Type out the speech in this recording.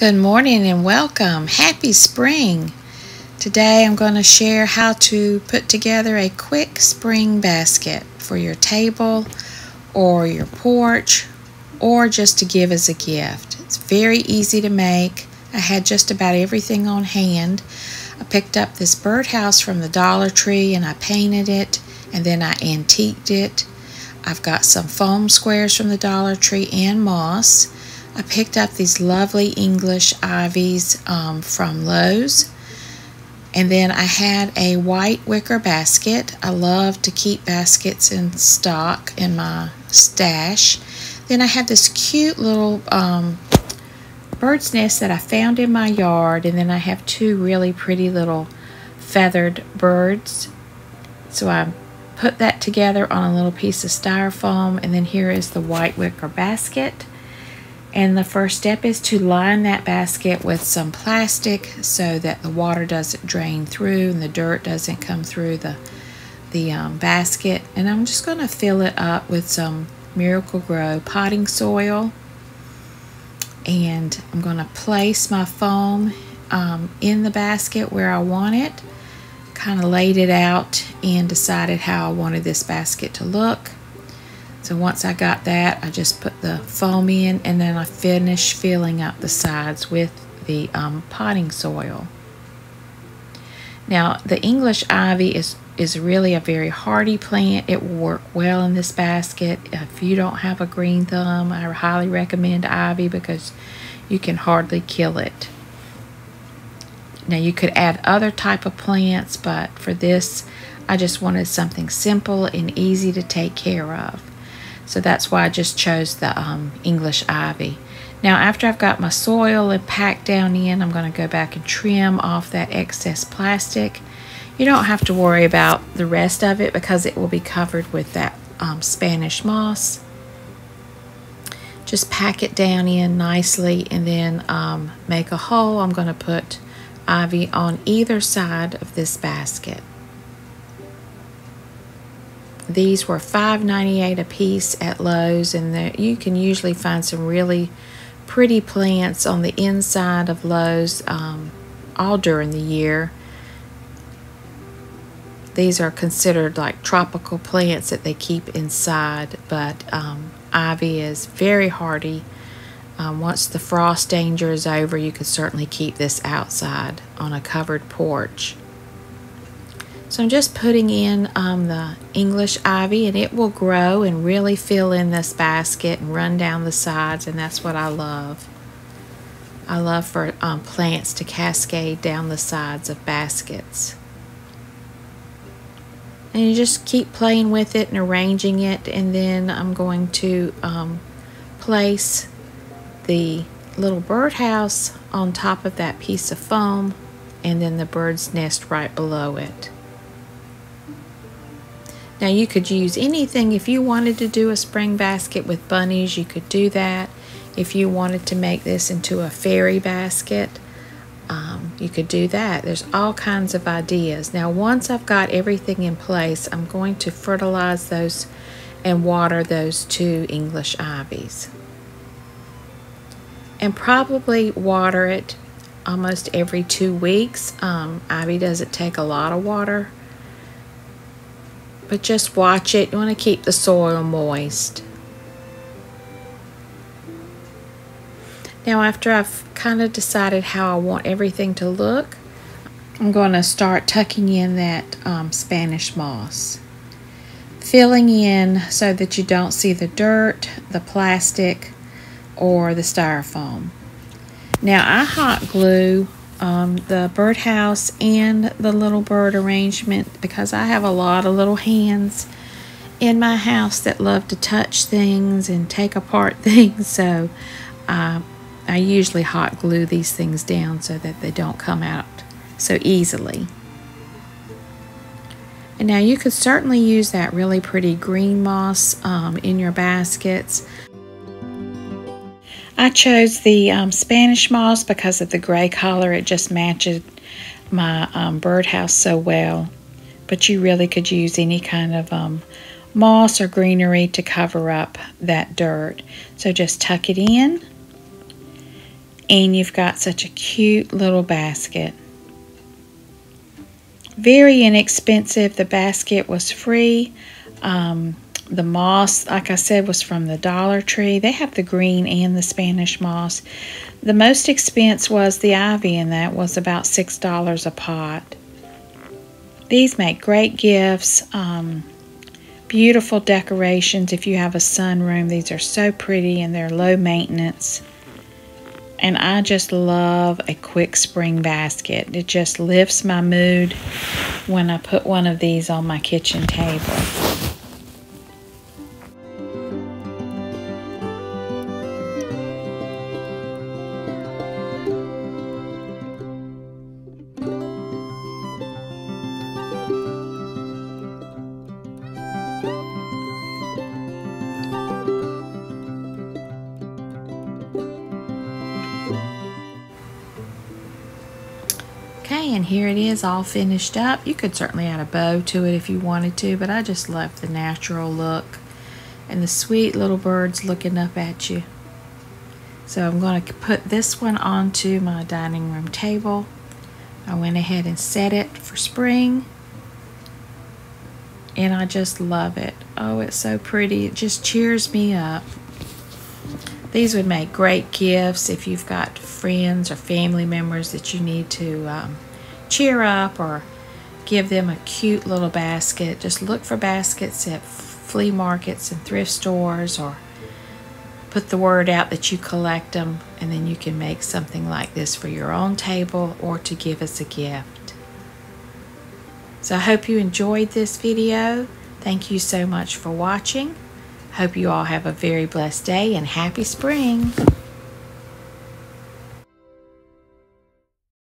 Good morning and welcome. Happy spring. Today I'm going to share how to put together a quick spring basket for your table or your porch or just to give as a gift. It's very easy to make. I had just about everything on hand. I picked up this birdhouse from the Dollar Tree and I painted it and then I antiqued it. I've got some foam squares from the Dollar Tree and moss. I picked up these lovely English ivies um, from Lowe's. And then I had a white wicker basket. I love to keep baskets in stock in my stash. Then I have this cute little um, bird's nest that I found in my yard. And then I have two really pretty little feathered birds. So I put that together on a little piece of styrofoam. And then here is the white wicker basket. And the first step is to line that basket with some plastic so that the water doesn't drain through and the dirt doesn't come through the, the um, basket. And I'm just going to fill it up with some Miracle-Gro potting soil. And I'm going to place my foam um, in the basket where I want it. Kind of laid it out and decided how I wanted this basket to look. So once I got that, I just put the foam in and then I finish filling up the sides with the um, potting soil. Now the English ivy is, is really a very hardy plant. It will work well in this basket. If you don't have a green thumb, I highly recommend ivy because you can hardly kill it. Now you could add other type of plants, but for this, I just wanted something simple and easy to take care of. So that's why I just chose the um, English ivy. Now after I've got my soil and packed down in, I'm going to go back and trim off that excess plastic. You don't have to worry about the rest of it because it will be covered with that um, Spanish moss. Just pack it down in nicely and then um, make a hole. I'm going to put ivy on either side of this basket. These were $5.98 a piece at Lowe's, and you can usually find some really pretty plants on the inside of Lowe's um, all during the year. These are considered like tropical plants that they keep inside, but um, ivy is very hardy. Um, once the frost danger is over, you can certainly keep this outside on a covered porch. So I'm just putting in um, the English ivy and it will grow and really fill in this basket and run down the sides and that's what I love. I love for um, plants to cascade down the sides of baskets. And you just keep playing with it and arranging it and then I'm going to um, place the little birdhouse on top of that piece of foam and then the bird's nest right below it. Now you could use anything. If you wanted to do a spring basket with bunnies, you could do that. If you wanted to make this into a fairy basket, um, you could do that. There's all kinds of ideas. Now once I've got everything in place, I'm going to fertilize those and water those two English ivies. And probably water it almost every two weeks. Um, ivy doesn't take a lot of water but just watch it. You want to keep the soil moist. Now after I've kind of decided how I want everything to look, I'm going to start tucking in that um, Spanish moss. Filling in so that you don't see the dirt, the plastic, or the styrofoam. Now I hot glue um, the birdhouse and the little bird arrangement because I have a lot of little hands in my house that love to touch things and take apart things. So uh, I usually hot glue these things down so that they don't come out so easily. And now you could certainly use that really pretty green moss um, in your baskets. I chose the um, Spanish moss because of the gray color. It just matches my um, birdhouse so well. But you really could use any kind of um, moss or greenery to cover up that dirt. So just tuck it in. and you've got such a cute little basket. Very inexpensive. The basket was free. Um, the moss, like I said, was from the Dollar Tree. They have the green and the Spanish moss. The most expense was the ivy, and that was about $6 a pot. These make great gifts. Um, beautiful decorations if you have a sunroom. These are so pretty and they're low maintenance. And I just love a quick spring basket. It just lifts my mood when I put one of these on my kitchen table. And here it is all finished up. You could certainly add a bow to it if you wanted to, but I just love the natural look and the sweet little birds looking up at you. So I'm going to put this one onto my dining room table. I went ahead and set it for spring. And I just love it. Oh, it's so pretty. It just cheers me up. These would make great gifts if you've got friends or family members that you need to um, cheer up or give them a cute little basket. Just look for baskets at flea markets and thrift stores or put the word out that you collect them and then you can make something like this for your own table or to give as a gift. So I hope you enjoyed this video. Thank you so much for watching. Hope you all have a very blessed day and happy spring.